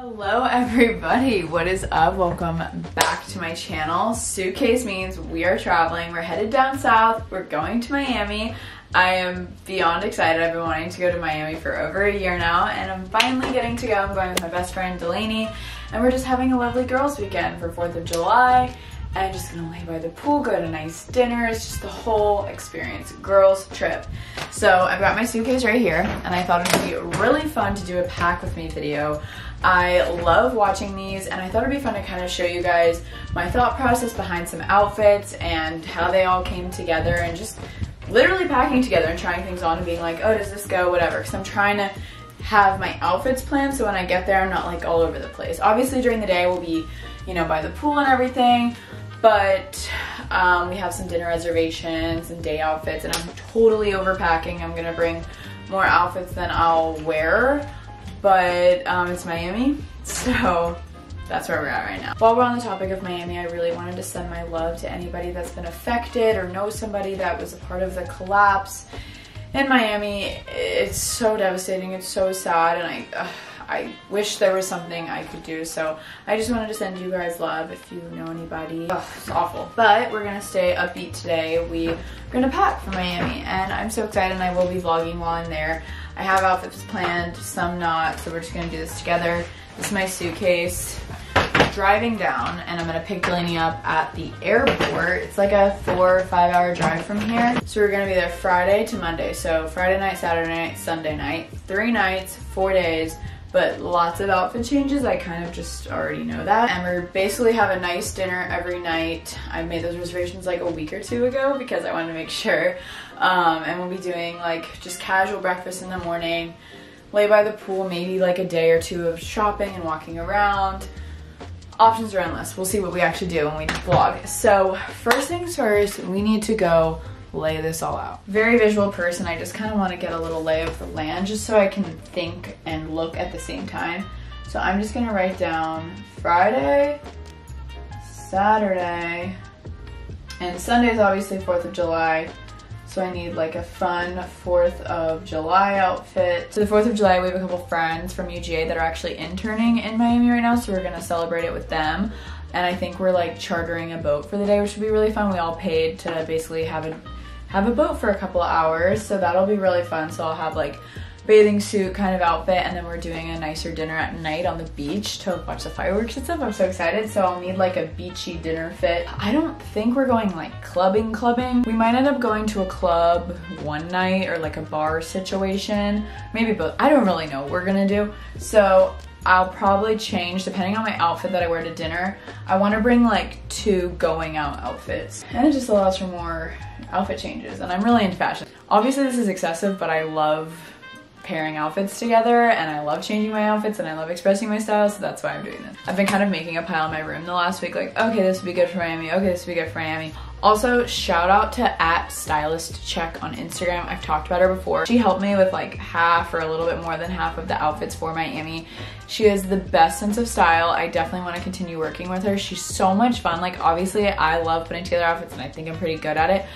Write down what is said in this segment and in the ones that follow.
Hello everybody, what is up? Welcome back to my channel. Suitcase means we are traveling. We're headed down south. We're going to Miami. I am beyond excited. I've been wanting to go to Miami for over a year now and I'm finally getting to go. I'm going with my best friend Delaney and we're just having a lovely girls weekend for 4th of July and just gonna lay by the pool, go to a nice dinners, just the whole experience, girls trip. So I've got my suitcase right here and I thought it'd be really fun to do a pack with me video. I love watching these and I thought it'd be fun to kind of show you guys my thought process behind some outfits and how they all came together and just literally packing together and trying things on and being like, oh, does this go, whatever. Because I'm trying to have my outfits planned so when I get there I'm not like all over the place. Obviously during the day we'll be, you know, by the pool and everything, but um, we have some dinner reservations and day outfits and I'm totally overpacking. I'm gonna bring more outfits than I'll wear but um, it's Miami, so that's where we're at right now. While we're on the topic of Miami, I really wanted to send my love to anybody that's been affected or knows somebody that was a part of the collapse in Miami. It's so devastating, it's so sad, and I, I wish there was something I could do. So I just wanted to send you guys love if you know anybody. Ugh, it's awful. But we're gonna stay upbeat today. We're gonna pack for Miami and I'm so excited and I will be vlogging while I'm there. I have outfits planned, some not, so we're just gonna do this together. This is my suitcase. driving down and I'm gonna pick Delaney up at the airport. It's like a four or five hour drive from here. So we're gonna be there Friday to Monday. So Friday night, Saturday night, Sunday night. Three nights, four days but lots of outfit changes. I kind of just already know that. And we basically have a nice dinner every night. I made those reservations like a week or two ago because I wanted to make sure. Um, and we'll be doing like just casual breakfast in the morning, lay by the pool, maybe like a day or two of shopping and walking around. Options are endless. We'll see what we actually do when we vlog. So first things first, we need to go lay this all out. Very visual person, I just kind of want to get a little lay of the land just so I can think and look at the same time. So I'm just gonna write down Friday, Saturday, and Sunday is obviously 4th of July. So I need like a fun 4th of July outfit. So the 4th of July, we have a couple friends from UGA that are actually interning in Miami right now. So we're gonna celebrate it with them. And I think we're like chartering a boat for the day, which would be really fun. We all paid to basically have a have a boat for a couple hours. So that'll be really fun. So I'll have like bathing suit kind of outfit and then we're doing a nicer dinner at night on the beach to watch the fireworks and stuff. I'm so excited. So I'll need like a beachy dinner fit. I don't think we're going like clubbing clubbing. We might end up going to a club one night or like a bar situation. Maybe both. I don't really know what we're gonna do. So I'll probably change depending on my outfit that I wear to dinner. I want to bring like two going out outfits and it just allows for more outfit changes and I'm really into fashion. Obviously this is excessive but I love pairing outfits together and I love changing my outfits and I love expressing my style so that's why I'm doing this. I've been kind of making a pile in my room the last week like okay this would be good for Miami, okay this would be good for Miami. Also, shout out to at stylist check on Instagram. I've talked about her before. She helped me with like half or a little bit more than half of the outfits for Miami. She has the best sense of style. I definitely want to continue working with her. She's so much fun. Like obviously I love putting together outfits and I think I'm pretty good at it,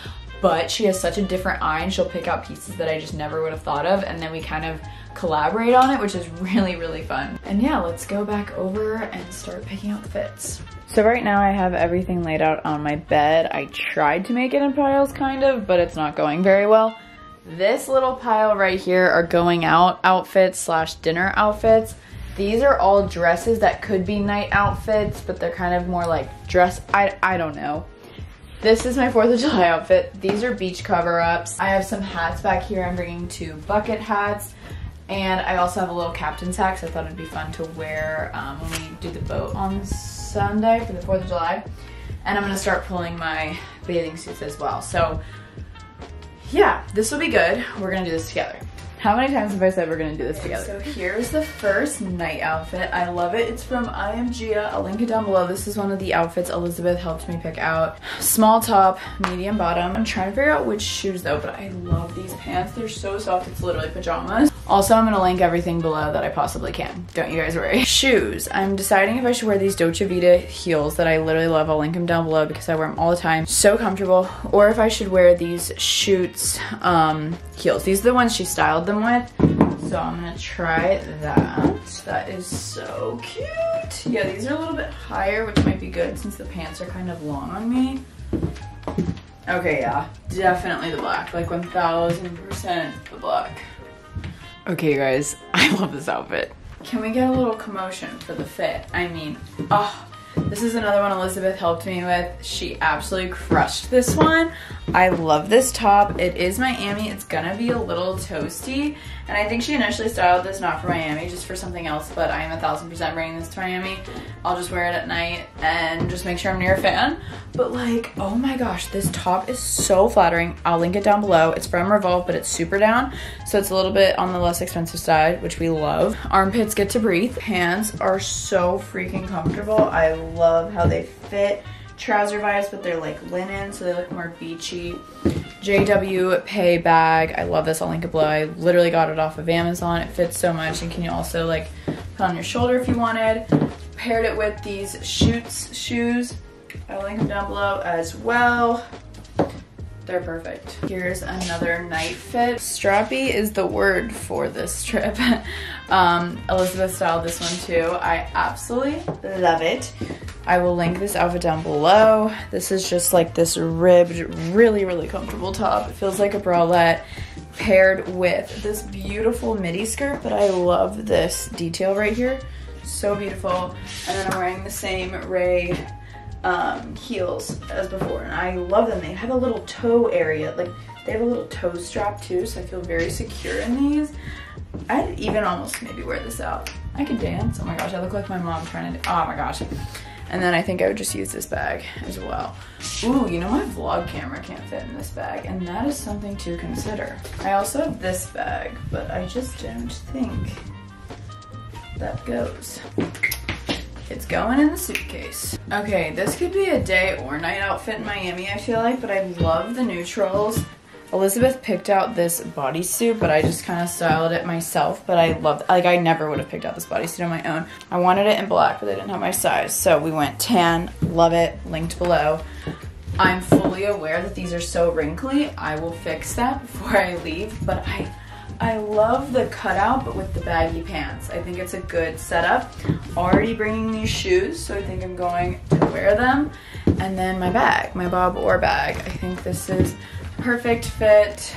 but she has such a different eye and she'll pick out pieces that I just never would have thought of and then we kind of collaborate on it, which is really, really fun. And yeah, let's go back over and start picking out fits. So right now I have everything laid out on my bed. I tried to make it in piles kind of, but it's not going very well. This little pile right here are going out outfits slash dinner outfits. These are all dresses that could be night outfits, but they're kind of more like dress, I, I don't know. This is my 4th of July outfit. These are beach cover-ups. I have some hats back here. I'm bringing two bucket hats. And I also have a little captain's hat so I thought it'd be fun to wear um, when we do the boat on Sunday for the 4th of July. And I'm gonna start pulling my bathing suits as well. So yeah, this will be good. We're gonna do this together. How many times have I said we're gonna do this together? So here's the first night outfit. I love it. It's from I Am Gia. I'll link it down below. This is one of the outfits Elizabeth helped me pick out. Small top, medium bottom. I'm trying to figure out which shoes though, but I love these pants. They're so soft. It's literally pajamas. Also, I'm gonna link everything below that I possibly can. Don't you guys worry. Shoes. I'm deciding if I should wear these Dolce Vita heels that I literally love. I'll link them down below because I wear them all the time. So comfortable. Or if I should wear these Schutz um, heels. These are the ones she styled them with. So I'm gonna try that. That is so cute. Yeah, these are a little bit higher, which might be good since the pants are kind of long on me. Okay, yeah, definitely the black, like 1000% the black. Okay, guys, I love this outfit. Can we get a little commotion for the fit? I mean, oh, this is another one Elizabeth helped me with. She absolutely crushed this one. I love this top. It is Miami. It's gonna be a little toasty. And I think she initially styled this not for Miami, just for something else, but I am a thousand percent bringing this to Miami. I'll just wear it at night and just make sure I'm near a fan. But like, oh my gosh, this top is so flattering. I'll link it down below. It's from Revolve, but it's Superdown. So it's a little bit on the less expensive side, which we love. Armpits get to breathe. Pants are so freaking comfortable. I love how they fit trouser vibes, but they're like linen, so they look more beachy. JW PEI bag. I love this. I'll link it below. I literally got it off of Amazon. It fits so much, and can you also like put on your shoulder if you wanted. Paired it with these Schutz shoes. I'll link them down below as well. They're perfect. Here's another night fit. Strappy is the word for this trip. um, Elizabeth styled this one too. I absolutely love it. I will link this outfit down below. This is just like this ribbed, really, really comfortable top. It feels like a bralette paired with this beautiful midi skirt, but I love this detail right here. So beautiful. And then I'm wearing the same RAYE um, heels as before, and I love them. They have a little toe area, like they have a little toe strap too, so I feel very secure in these. I'd even almost maybe wear this out. I could dance. Oh my gosh, I look like my mom trying to, oh my gosh. And then I think I would just use this bag as well. Ooh, you know my vlog camera can't fit in this bag, and that is something to consider. I also have this bag, but I just don't think that goes. It's going in the suitcase. Okay, this could be a day or night outfit in Miami, I feel like, but I love the neutrals. Elizabeth picked out this bodysuit, but I just kind of styled it myself. But I love, like I never would have picked out this bodysuit on my own. I wanted it in black, but they didn't have my size. So we went tan, love it, linked below. I'm fully aware that these are so wrinkly. I will fix that before I leave, but I I love the cutout, but with the baggy pants. I think it's a good setup. Already bringing these shoes, so I think I'm going to wear them. And then my bag, my Bob Orr bag. I think this is perfect fit.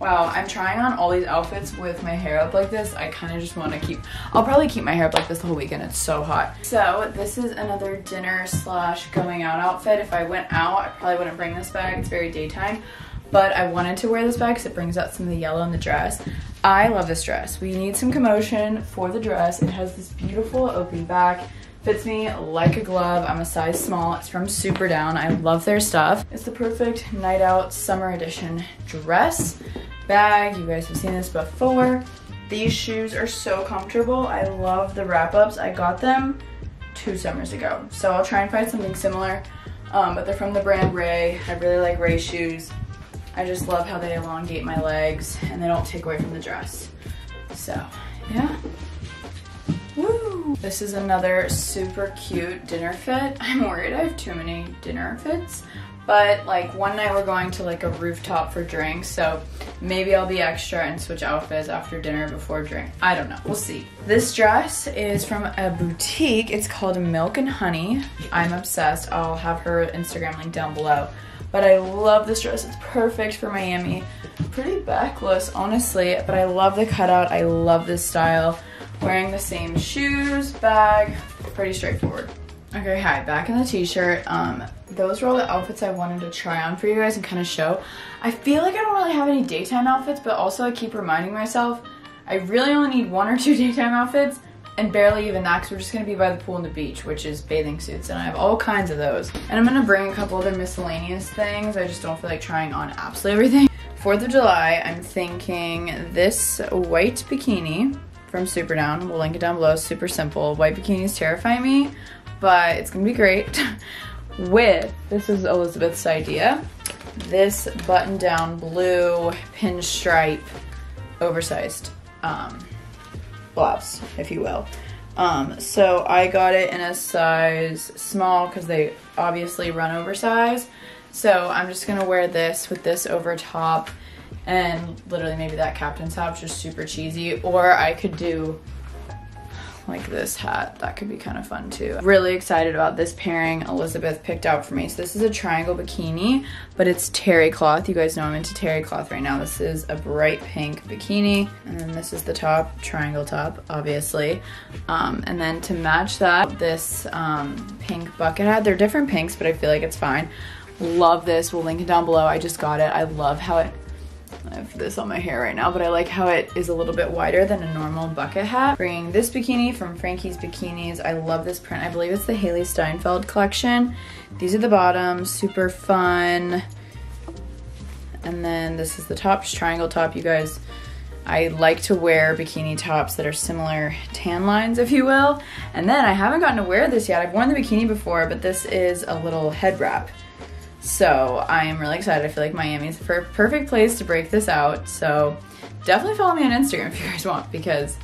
Wow, I'm trying on all these outfits with my hair up like this. I kind of just want to keep, I'll probably keep my hair up like this the whole weekend. It's so hot. So this is another dinner slash going out outfit. If I went out, I probably wouldn't bring this bag. It's very daytime. But I wanted to wear this bag because it brings out some of the yellow in the dress. I love this dress. We need some commotion for the dress. It has this beautiful open back. Fits me like a glove. I'm a size small. It's from Superdown. I love their stuff. It's the perfect night out summer edition dress. Bag, you guys have seen this before. These shoes are so comfortable. I love the wrap-ups. I got them two summers ago. So I'll try and find something similar. Um, but they're from the brand RAYE. I really like RAYE shoes. I just love how they elongate my legs and they don't take away from the dress. So, yeah. Woo! This is another super cute dinner fit. I'm worried I have too many dinner fits, but like one night we're going to like a rooftop for drinks, so maybe I'll be extra and switch outfits after dinner before drink. I don't know, we'll see. This dress is from a boutique. It's called Milk and Honey. I'm obsessed. I'll have her Instagram link down below. But I love this dress. It's perfect for Miami. Pretty backless, honestly, but I love the cutout. I love this style. Wearing the same shoes, bag, pretty straightforward. Okay, hi, back in the t-shirt. Um, those were all the outfits I wanted to try on for you guys and kind of show. I feel like I don't really have any daytime outfits, but also I keep reminding myself I really only need one or two daytime outfits and barely even that because we're just going to be by the pool and the beach, which is bathing suits, and I have all kinds of those. And I'm going to bring a couple other miscellaneous things. I just don't feel like trying on absolutely everything. 4th of July, I'm thinking this white bikini from Superdown. We'll link it down below. Super simple. White bikinis terrify me, but it's going to be great. With, this is Elizabeth's idea, this button-down blue pinstripe oversized um, blouse, if you will. Um, so I got it in a size small because they obviously run oversized. So I'm just gonna wear this with this over top and literally maybe that captain's hat's just super cheesy or I could do like this hat. That could be kind of fun too. Really excited about this pairing Elizabeth picked out for me. So this is a Triangl bikini, but it's terry cloth. You guys know I'm into terry cloth right now. This is a bright pink bikini. And then this is the top, triangle top, obviously. Um, and then to match that, this um, pink bucket hat. They're different pinks, but I feel like it's fine. Love this. We'll link it down below. I just got it. I love how it I have this on my hair right now, but I like how it is a little bit wider than a normal bucket hat. Bringing this bikini from Frankie's Bikinis. I love this print. I believe it's the Hailee Steinfeld collection. These are the bottoms, super fun. And then this is the top, triangle top, you guys. I like to wear bikini tops that are similar tan lines, if you will. And then I haven't gotten to wear this yet. I've worn the bikini before, but this is a little head wrap. So I am really excited. I feel like Miami is the perfect place to break this out. So definitely follow me on Instagram if you guys want because,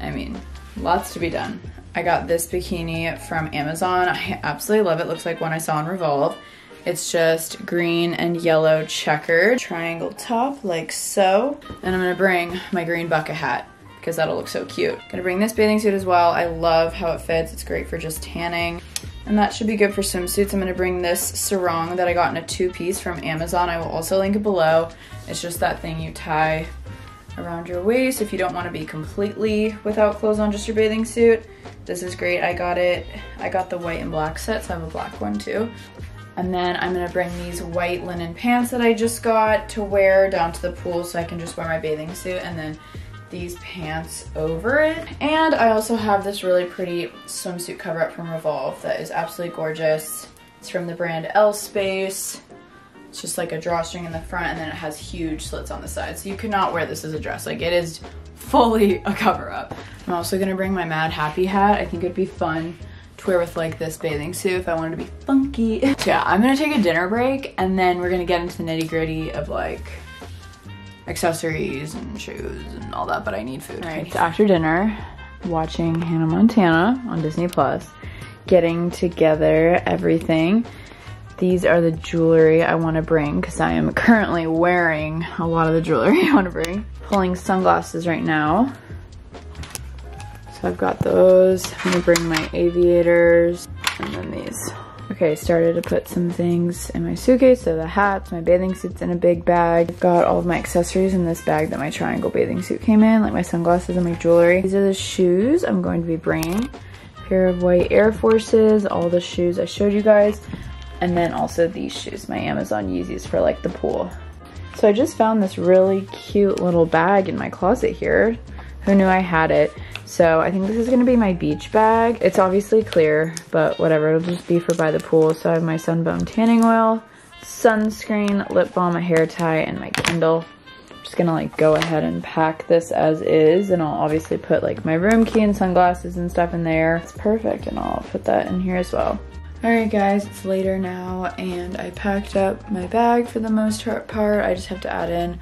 I mean, lots to be done. I got this bikini from Amazon. I absolutely love it. Looks like one I saw in Revolve. It's just green and yellow checkered triangle top like so. And I'm gonna bring my green bucket hat because that'll look so cute. Gonna bring this bathing suit as well. I love how it fits. It's great for just tanning. And that should be good for swimsuits. I'm gonna bring this sarong that I got in a two piece from Amazon. I will also link it below. It's just that thing you tie around your waist if you don't wanna be completely without clothes on, just your bathing suit. This is great. I got it, I got the white and black set, so I have a black one too. And then I'm gonna bring these white linen pants that I just got to wear down to the pool so I can just wear my bathing suit and then these pants over it. And I also have this really pretty swimsuit cover up from Revolve that is absolutely gorgeous. It's from the brand L Space. It's just like a drawstring in the front and then it has huge slits on the side. So you cannot wear this as a dress. Like it is fully a cover up. I'm also gonna bring my Madhappy hat. I think it'd be fun to wear with like this bathing suit if I wanted to be funky. so yeah, I'm gonna take a dinner break and then we're gonna get into the nitty gritty of like accessories and shoes and all that, but I need food. Right, so after dinner, watching Hannah Montana on Disney Plus, getting together everything. These are the jewelry I want to bring because I am currently wearing a lot of the jewelry I want to bring. Pulling sunglasses right now. So I've got those. I'm to bring my aviators and then these Okay, started to put some things in my suitcase. So the hats, my bathing suits in a big bag. I've got all of my accessories in this bag that my Triangl bathing suit came in, like my sunglasses and my jewelry. These are the shoes I'm going to be bringing. A pair of white Air Forces, all the shoes I showed you guys. And then also these shoes, my Amazon Yeezys for like the pool. So I just found this really cute little bag in my closet here. Who knew I had it? So I think this is gonna be my beach bag. It's obviously clear, but whatever, it'll just be for by the pool. So I have my Sun Bum tanning oil, sunscreen, lip balm, a hair tie, and my Kindle. I'm just gonna like go ahead and pack this as is and I'll obviously put like my room key and sunglasses and stuff in there. It's perfect and I'll put that in here as well. Alright guys, it's later now and I packed up my bag for the most part. I just have to add in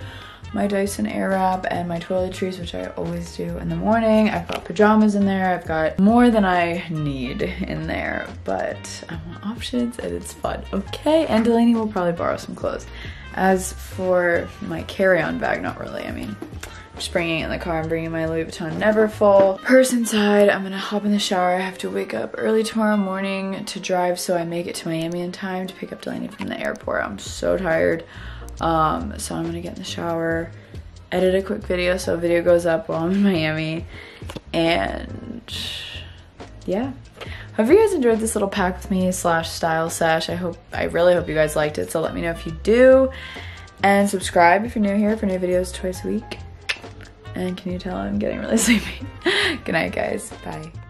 my Dyson Airwrap and my toiletries, which I always do in the morning. I've got pajamas in there. I've got more than I need in there, but I want options and it's fun, okay? And Delaney will probably borrow some clothes. As for my carry-on bag, not really, I mean, just bringing it in the car I'm bringing my Louis Vuitton Neverfull. Purse inside, I'm gonna hop in the shower. I have to wake up early tomorrow morning to drive so I make it to Miami in time to pick up Delaney from the airport. I'm so tired. Um, so I'm gonna get in the shower, edit a quick video so a video goes up while I'm in Miami. And yeah. Hope you guys enjoyed this little pack with me slash style sesh. I hope, I really hope you guys liked it. So let me know if you do. And subscribe if you're new here for new videos twice a week. And can you tell I'm getting really sleepy? Good night, guys. Bye.